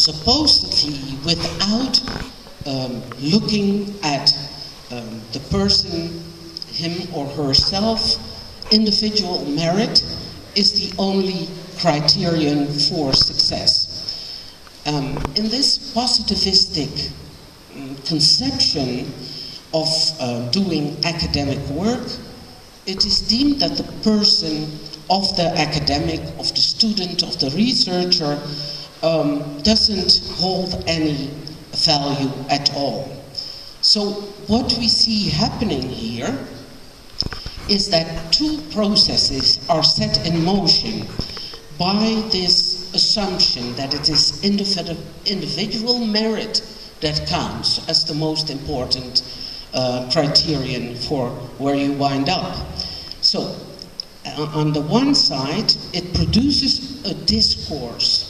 supposedly without um, looking at um, the person, him or herself, individual merit is the only criterion for success. Um, in this positivistic um, conception of uh, doing academic work, it is deemed that the person of the academic, of the student, of the researcher um, doesn't hold any value at all. So what we see happening here is that two processes are set in motion by this assumption that it is individual merit that counts as the most important uh, criterion for where you wind up. So, on the one side, it produces a discourse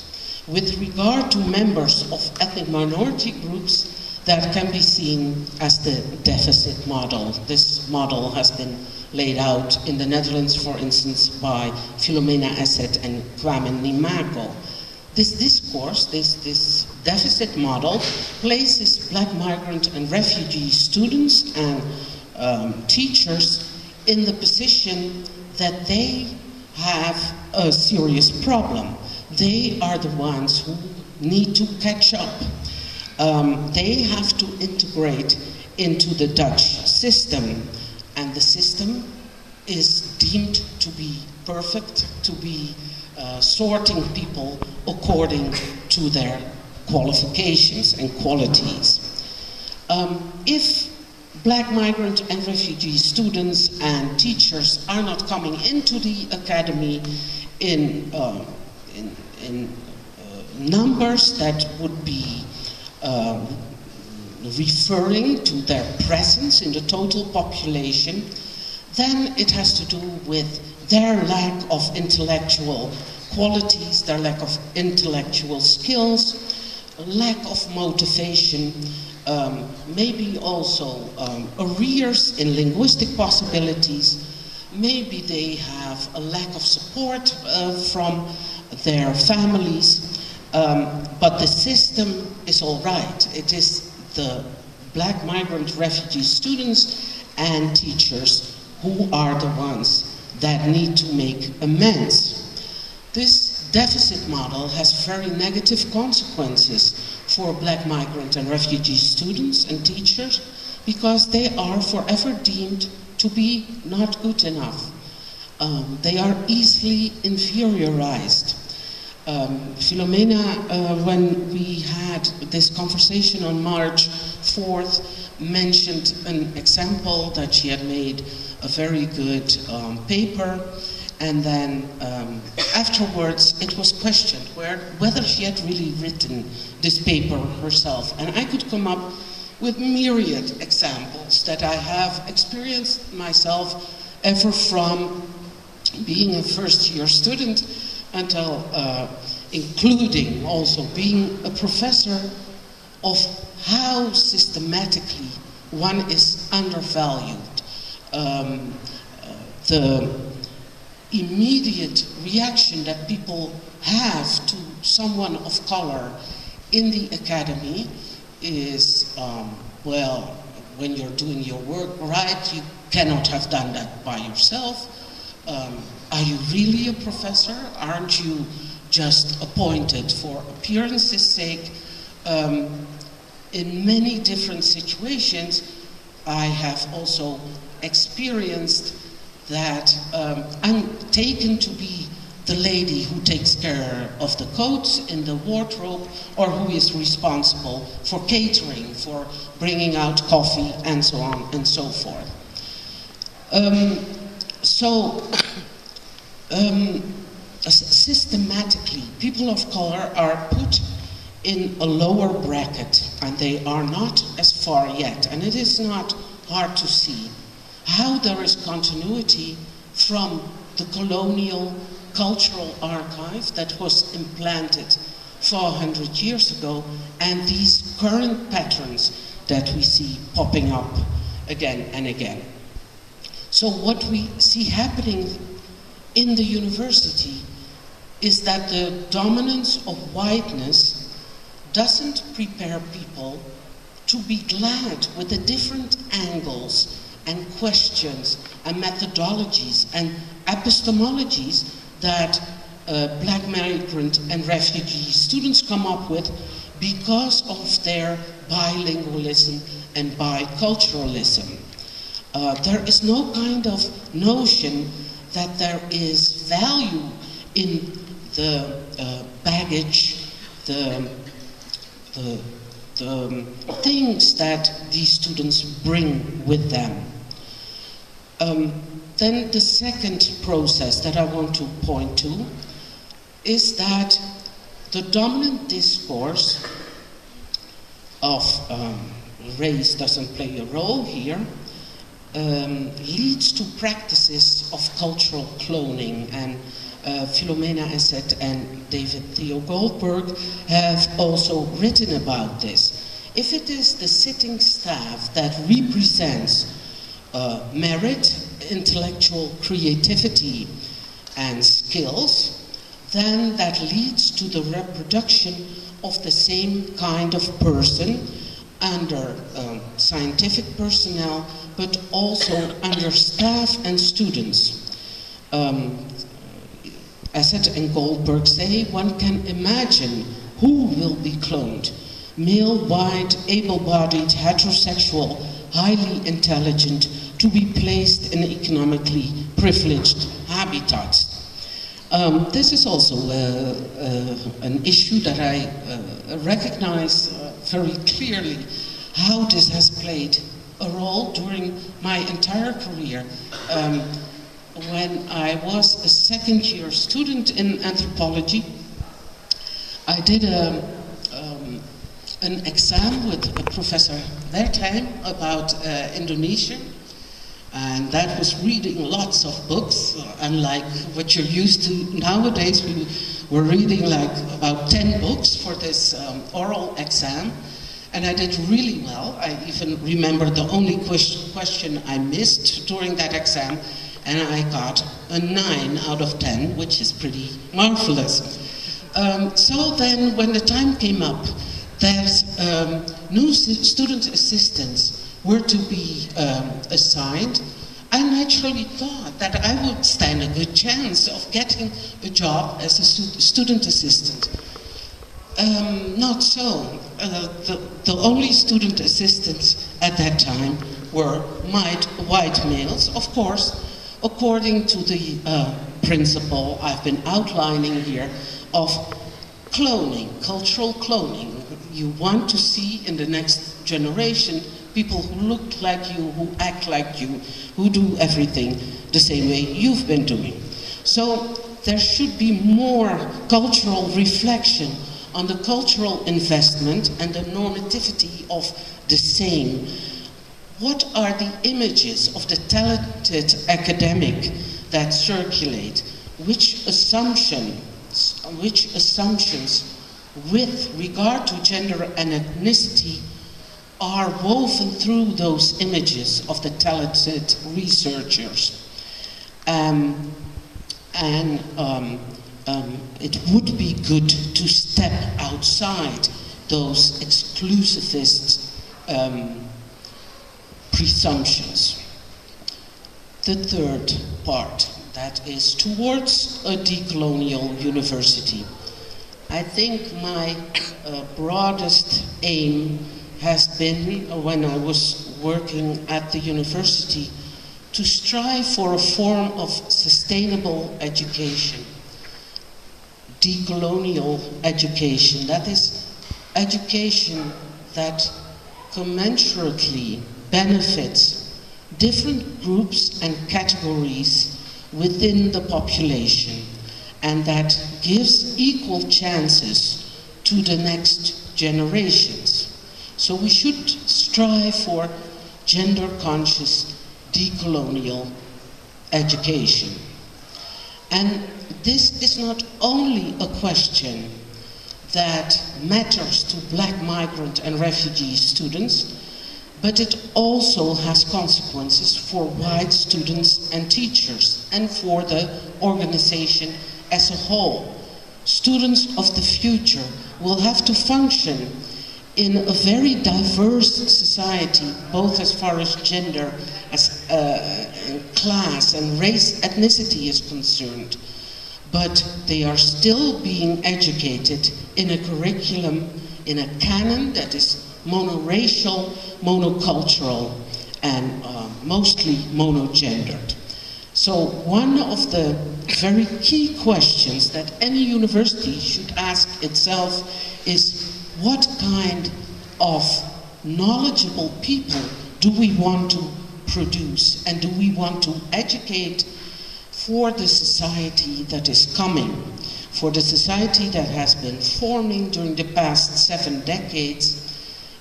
with regard to members of ethnic minority groups that can be seen as the deficit model. This model has been laid out in the Netherlands, for instance, by Philomena Essed and Kwame Nimako. This discourse, this, this deficit model, places black migrant and refugee students and um, teachers in the position that they have a serious problem. They are the ones who need to catch up. Um, they have to integrate into the Dutch system and the system is deemed to be perfect, to be uh, sorting people according to their qualifications and qualities. Um, if black migrant and refugee students and teachers are not coming into the academy in, uh, in, uh, numbers that would be uh, referring to their presence in the total population, then it has to do with their lack of intellectual qualities, their lack of intellectual skills, lack of motivation, um, maybe also um, arrears in linguistic possibilities. Maybe they have a lack of support uh, from their families. Um, but the system is all right. It is the black migrant refugee students and teachers who are the ones that need to make amends. This deficit model has very negative consequences for black migrant and refugee students and teachers because they are forever deemed to be not good enough. Um, they are easily inferiorized. Um, Philomena, uh, when we had this conversation on March 4th, mentioned an example that she had made a very good um, paper, and then um, afterwards it was questioned where, whether she had really written this paper herself. And I could come up with myriad examples that I have experienced myself ever from being a first year student until uh, including also being a professor of how systematically one is undervalued. Um, uh, the immediate reaction that people have to someone of color in the academy is, um, well, when you're doing your work right, you cannot have done that by yourself. Um, are you really a professor? Aren't you just appointed for appearance's sake? Um, in many different situations, I have also experienced that um, I'm taken to be the lady who takes care of the coats in the wardrobe or who is responsible for catering, for bringing out coffee and so on and so forth. Um, so um, systematically, people of color are put in a lower bracket and they are not as far yet. And it is not hard to see how there is continuity from the colonial cultural archive that was implanted 400 years ago and these current patterns that we see popping up again and again. So what we see happening in the university is that the dominance of whiteness doesn't prepare people to be glad with the different angles and questions and methodologies and epistemologies that uh, black migrant and refugee students come up with because of their bilingualism and biculturalism. Uh, there is no kind of notion that there is value in the uh, baggage, the, the, the things that these students bring with them. Um, then the second process that I want to point to is that the dominant discourse of um, race doesn't play a role here um, leads to practices of cultural cloning and uh, Philomena Essed and David Theo Goldberg have also written about this. If it is the sitting staff that represents uh, merit, intellectual creativity, and skills, then that leads to the reproduction of the same kind of person under um, scientific personnel, but also under staff and students. Um, Essed and Goldberg say one can imagine who will be cloned. Male, white, able-bodied, heterosexual, highly intelligent, to be placed in economically privileged habitats. Um, this is also uh, uh, an issue that I uh, recognize uh, very clearly how this has played a role during my entire career. Um, when I was a second year student in anthropology, I did a, um, an exam with a Professor Wertheim about uh, Indonesia. And that was reading lots of books, unlike what you're used to nowadays. We were reading like about 10 books for this um, oral exam. And I did really well. I even remember the only question I missed during that exam and I got a 9 out of 10, which is pretty marvelous. Um, so then, when the time came up that um, new student assistants were to be um, assigned, I naturally thought that I would stand a good chance of getting a job as a stu student assistant. Um, not so. Uh, the, the only student assistants at that time were white, white males, of course, according to the uh, principle I've been outlining here of cloning, cultural cloning. You want to see in the next generation people who look like you, who act like you, who do everything the same way you've been doing. So there should be more cultural reflection on the cultural investment and the normativity of the same what are the images of the talented academic that circulate? Which assumptions, which assumptions with regard to gender and ethnicity are woven through those images of the talented researchers? Um, and um, um, it would be good to step outside those exclusivist um, presumptions. The third part, that is towards a decolonial university. I think my uh, broadest aim has been, uh, when I was working at the university, to strive for a form of sustainable education, decolonial education, that is, education that commensurately benefits different groups and categories within the population and that gives equal chances to the next generations. So we should strive for gender conscious decolonial education. And this is not only a question that matters to black migrant and refugee students, but it also has consequences for white students and teachers and for the organization as a whole. Students of the future will have to function in a very diverse society, both as far as gender, as uh, class, and race, ethnicity is concerned. But they are still being educated in a curriculum, in a canon that is monoracial, monocultural, and uh, mostly monogendered. So one of the very key questions that any university should ask itself is what kind of knowledgeable people do we want to produce and do we want to educate for the society that is coming, for the society that has been forming during the past seven decades,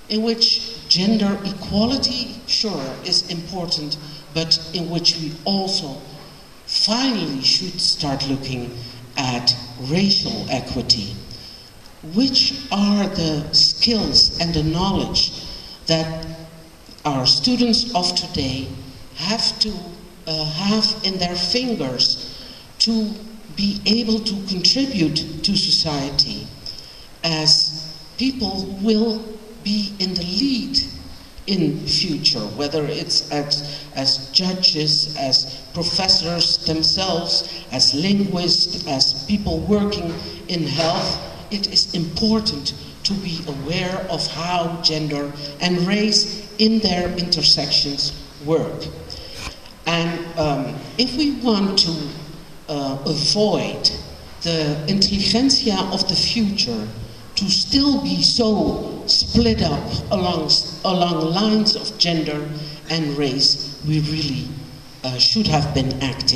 in which gender equality, sure, is important, but in which we also finally should start looking at racial equity. Which are the skills and the knowledge that our students of today have to uh, have in their fingers to be able to contribute to society as people will be in the lead in future, whether it's as, as judges, as professors themselves, as linguists, as people working in health, it is important to be aware of how gender and race in their intersections work. And um, if we want to uh, avoid the intelligentsia of the future to still be so split up along, along lines of gender and race, we really uh, should have been active.